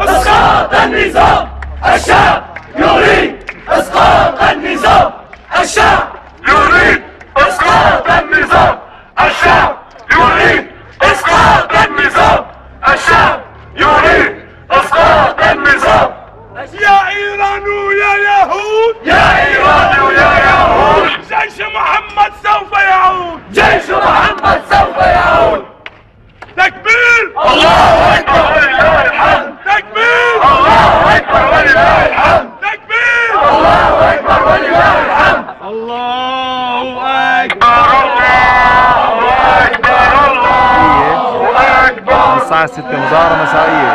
أسقاط النظام الشعب يريد أسقاط النظام الشعب يريد أسقاط النظام الشعب يريد اسقاط النظام الشعب يريد أسقاط النظام. الله اكبر ولله الحمد تكبير الله اكبر ولله الحمد الله اكبر الله اكبر الله اكبر الساعة 6 مظاهرة مسائية